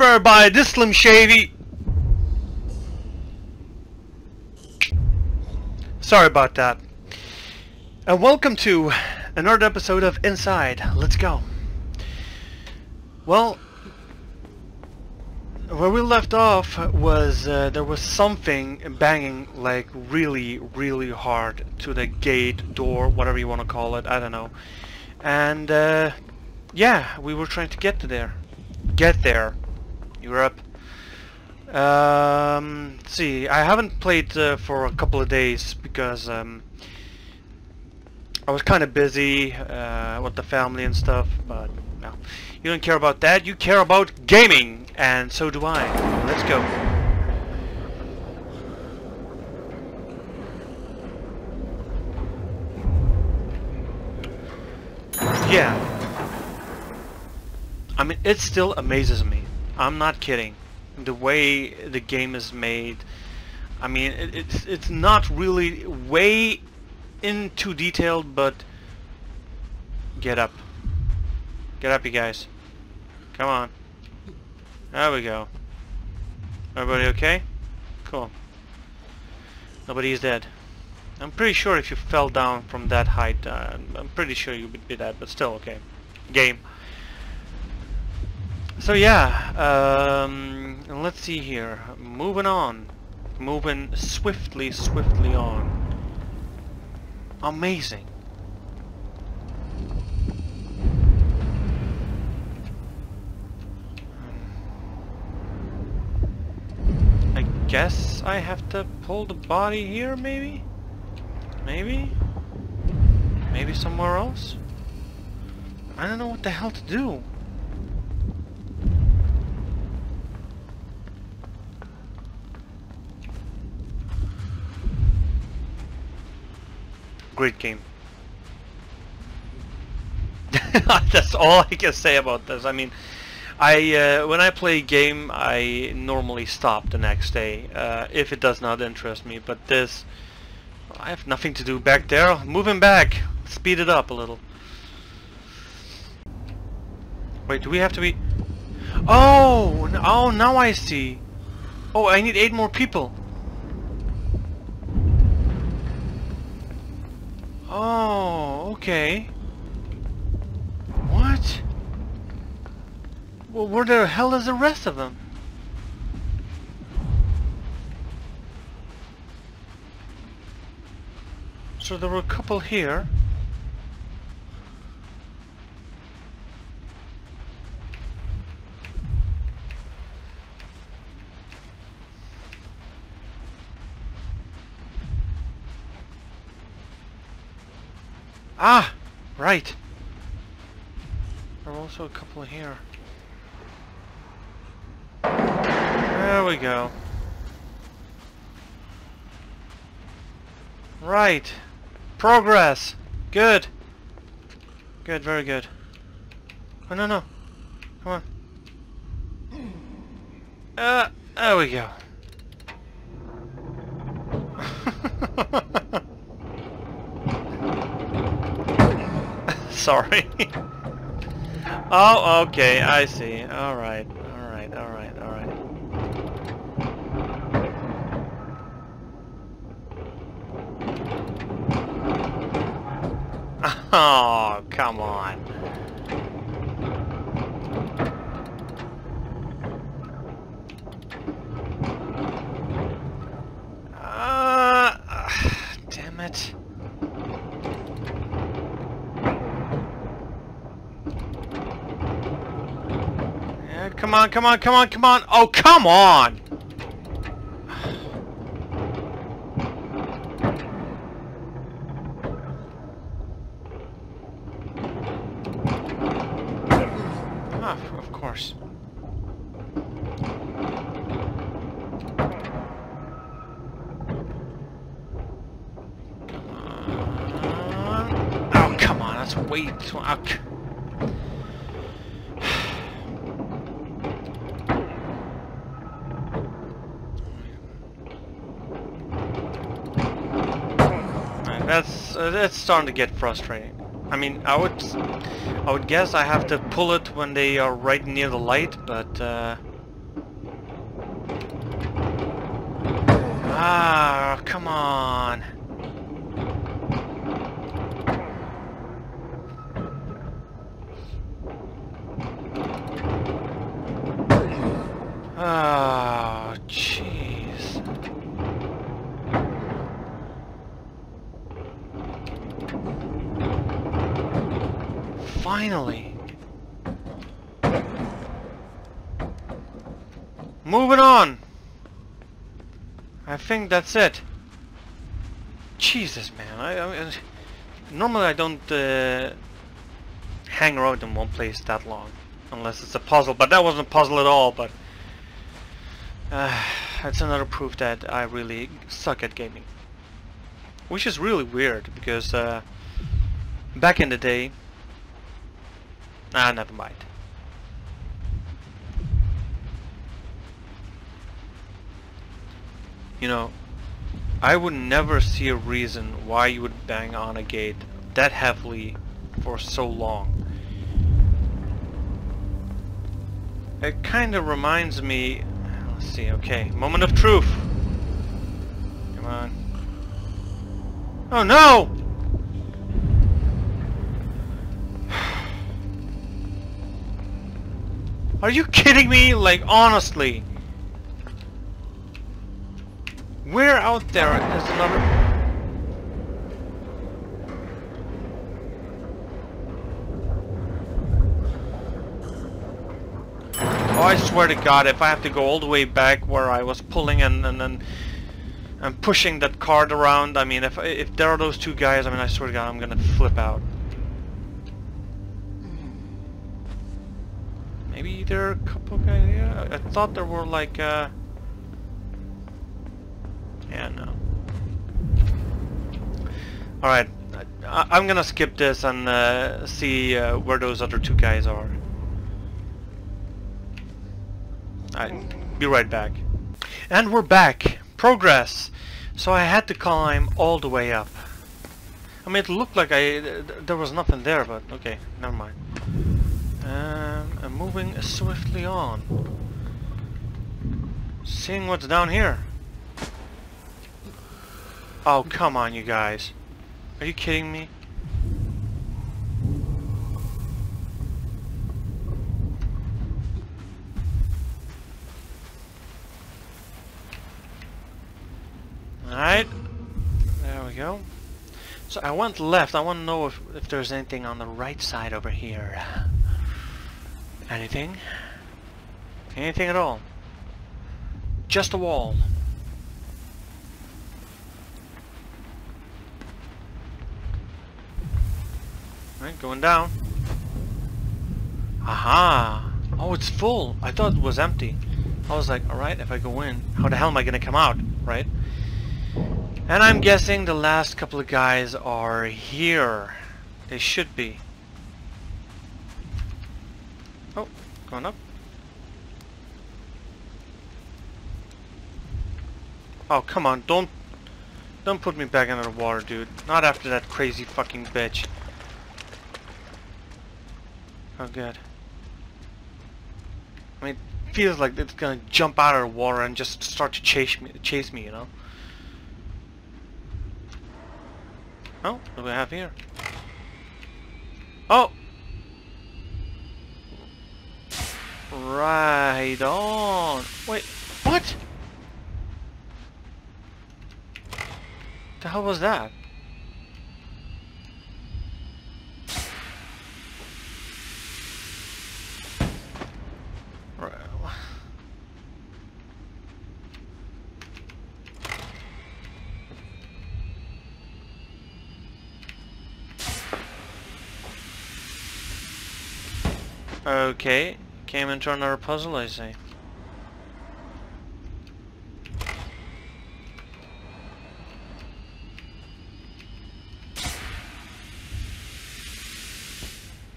by this Slim Shady. Sorry about that. And welcome to another episode of Inside. Let's go. Well, where we left off was uh, there was something banging like really, really hard to the gate, door, whatever you want to call it. I don't know. And uh, yeah, we were trying to get to there. Get there, Europe. Um, see, I haven't played uh, for a couple of days because um, I was kind of busy uh, with the family and stuff, but no. You don't care about that, you care about gaming! And so do I. Let's go. Yeah. I mean, it still amazes me. I'm not kidding. The way the game is made. I mean, it, it's it's not really way into detailed, but get up. Get up, you guys. Come on. There we go. Everybody okay? Cool. Nobody is dead. I'm pretty sure if you fell down from that height, uh, I'm pretty sure you would be dead, but still okay. Game. So yeah, um, let's see here. Moving on. Moving swiftly, swiftly on. Amazing. I guess I have to pull the body here, maybe? Maybe? Maybe somewhere else? I don't know what the hell to do. Great game. That's all I can say about this. I mean, I uh, when I play a game, I normally stop the next day uh, if it does not interest me. But this, I have nothing to do back there. Moving back, speed it up a little. Wait, do we have to be? Oh, oh, now I see. Oh, I need eight more people. Oh, okay. What? Well, where the hell is the rest of them? So there were a couple here. Ah! Right! There are also a couple here. There we go. Right. Progress. Good. Good, very good. Oh, no, no. Come on. Uh, there we go. Sorry. oh, okay, I see. Alright, alright, alright, alright. Oh, come on. Uh, damn it. Yeah, come on, come on, come on, come on. Oh, come on! That's uh, that's starting to get frustrating. I mean, I would I would guess I have to pull it when they are right near the light, but uh... ah, come on. Finally. Moving on. I think that's it. Jesus, man. I, I normally I don't uh, hang around in one place that long, unless it's a puzzle. But that wasn't a puzzle at all. But uh, that's another proof that I really suck at gaming, which is really weird because uh, back in the day. Ah, never mind. you know, I would never see a reason why you would bang on a gate that heavily for so long. It kind of reminds me... Let's see, okay. Moment of truth! Come on. Oh no! Are you kidding me? Like, honestly. Where out there is another... Oh, I swear to God, if I have to go all the way back where I was pulling and and then and pushing that cart around, I mean, if if there are those two guys, I mean, I swear to God, I'm gonna flip out. Maybe there are a couple guys. Yeah, I thought there were like. Uh, yeah, no. Alright, I'm gonna skip this and uh, see uh, where those other two guys are. Alright, be right back. And we're back! Progress! So I had to climb all the way up. I mean, it looked like I there was nothing there, but okay, never mind. Um, I'm moving swiftly on. Seeing what's down here. Oh, come on, you guys. Are you kidding me? Alright. There we go. So I went left. I want to know if, if there's anything on the right side over here. Anything? Anything at all? Just a wall. Right, going down. Aha! Oh, it's full. I thought it was empty. I was like, alright, if I go in, how the hell am I gonna come out, right? And I'm guessing the last couple of guys are here. They should be. Oh, up. Oh, come on, don't... Don't put me back under the water, dude. Not after that crazy fucking bitch. Oh good. I mean, it feels like it's gonna jump out of the water and just start to chase me, chase me, you know? Oh, what do we have here? Oh! Right on. Wait, what? The hell was that? Okay, came into another puzzle, I see.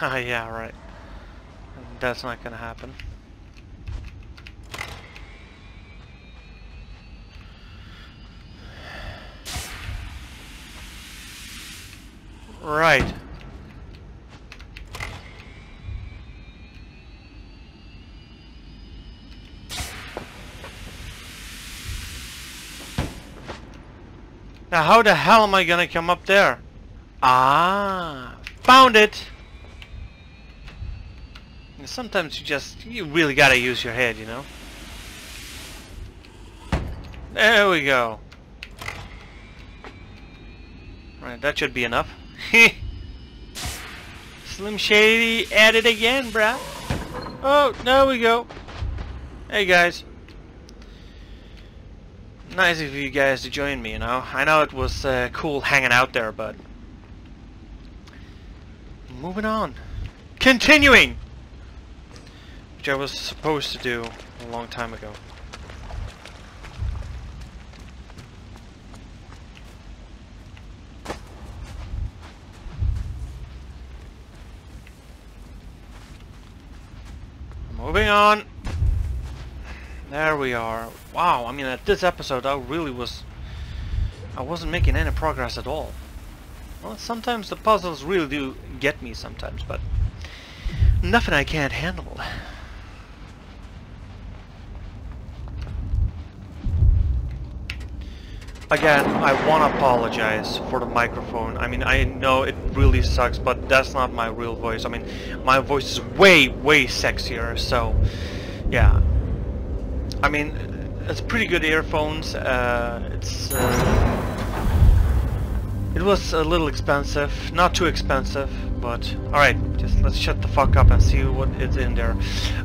Ah, yeah, right. That's not gonna happen. Right. Now how the hell am I gonna come up there? Ah, found it! Sometimes you just, you really gotta use your head, you know? There we go. Right, that should be enough. Slim Shady at it again, bruh. Oh, there we go. Hey guys. Nice of you guys to join me, you know. I know it was uh, cool hanging out there, but... Moving on. Continuing! Which I was supposed to do a long time ago. Moving on. There we are. Wow, I mean at this episode I really was... I wasn't making any progress at all. Well, sometimes the puzzles really do get me sometimes, but... Nothing I can't handle. Again, I want to apologize for the microphone. I mean, I know it really sucks, but that's not my real voice. I mean, my voice is way, way sexier, so... Yeah. I mean, it's pretty good earphones. Uh, it's... Uh, it was a little expensive. Not too expensive, but... Alright, just let's shut the fuck up and see what is in there.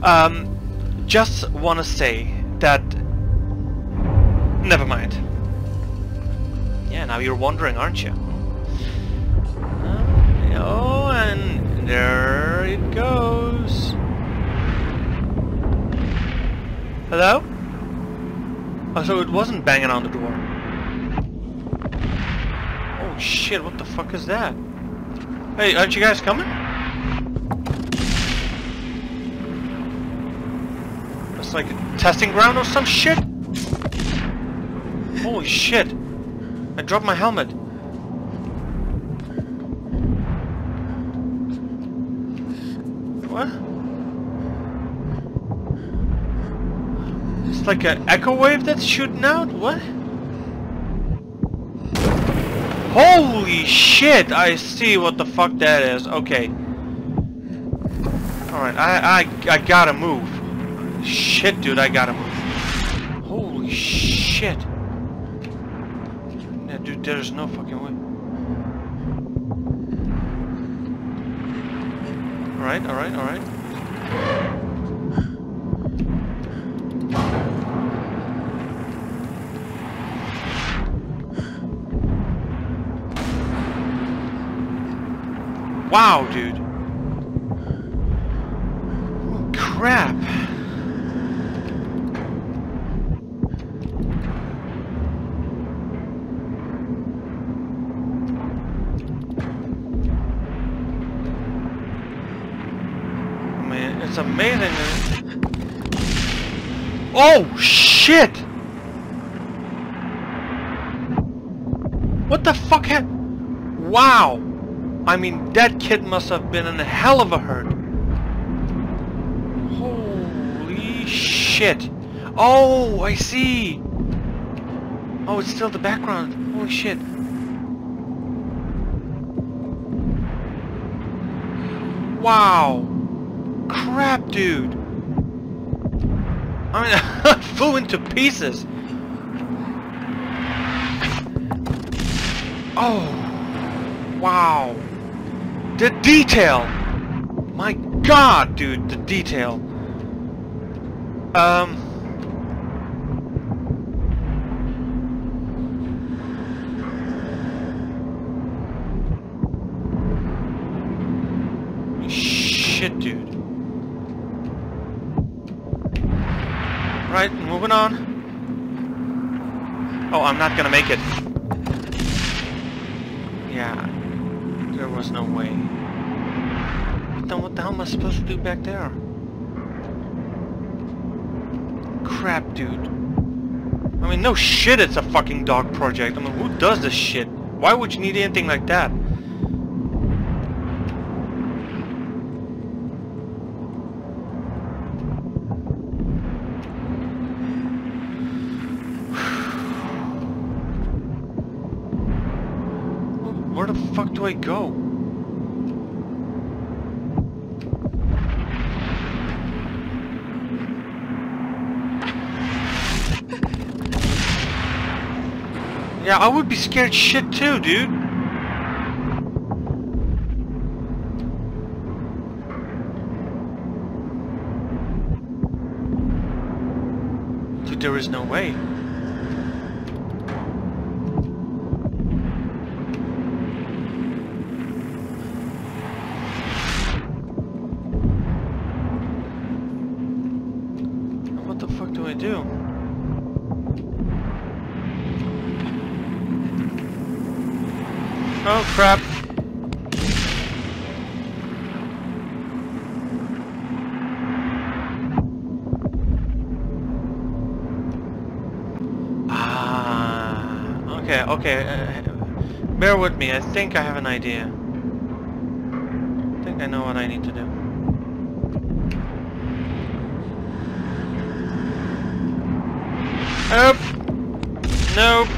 Um, just want to say that... Never mind. Yeah, now you're wondering, aren't you? Uh, oh, and there it goes. Hello? Oh, so it wasn't banging on the door. Oh shit, what the fuck is that? Hey, aren't you guys coming? It's like a testing ground or some shit? Holy shit. I dropped my helmet. What? Like an echo wave that's shooting out? What? Holy shit! I see what the fuck that is. Okay. Alright, I, I, I gotta move. Shit, dude, I gotta move. Holy shit. Yeah, dude, there's no fucking way. Alright, alright, alright. Wow, dude. Crap. Man, it's amazing. Oh, shit! What the fuck happened? Wow! I mean, that kid must have been in a hell of a hurt. Holy shit. Oh, I see. Oh, it's still the background. Holy shit. Wow. Crap, dude. I mean, I flew into pieces. Oh. Wow. The detail! My god, dude, the detail. Um... Shit, dude. Right, moving on. Oh, I'm not gonna make it. Yeah, there was no way. Then what the hell am I supposed to do back there? Crap, dude. I mean, no shit it's a fucking dog project. I mean, who does this shit? Why would you need anything like that? the fuck do I go? Yeah, I would be scared shit too, dude. Dude, there is no way. Okay, okay. Uh, bear with me. I think I have an idea. I think I know what I need to do. Nope. Nope.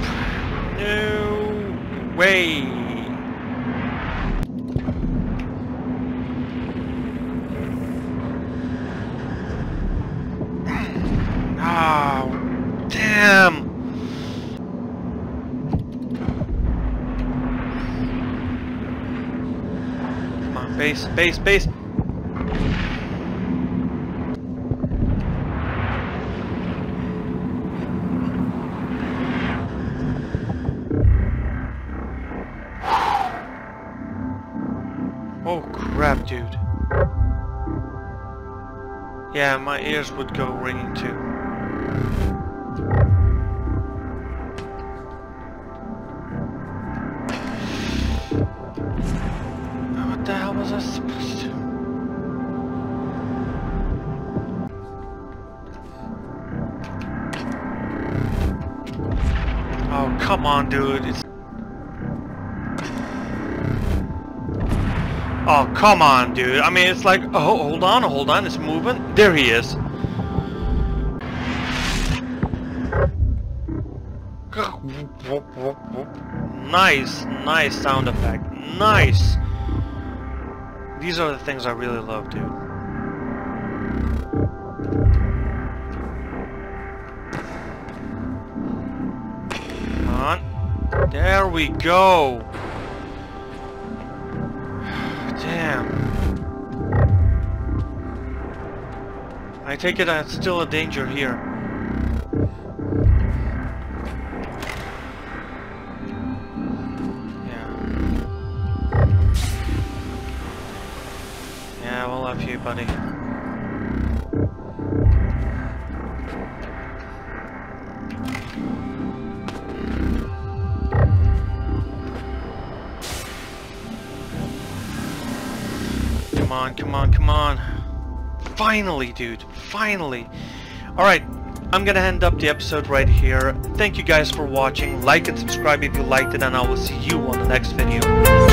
No way. Oh, damn. Come on, base, base, base. Oh crap, dude. Yeah, my ears would go ringing too. Oh, come on, dude. It's Oh, come on, dude. I mean, it's like, oh, hold on, hold on, it's moving. There he is. Nice, nice sound effect. Nice. These are the things I really love, dude. Come on. There we go. Damn. I take it that's still a danger here. Buddy. Come on, come on, come on. Finally, dude. Finally. Alright, I'm gonna end up the episode right here. Thank you guys for watching. Like and subscribe if you liked it, and I will see you on the next video.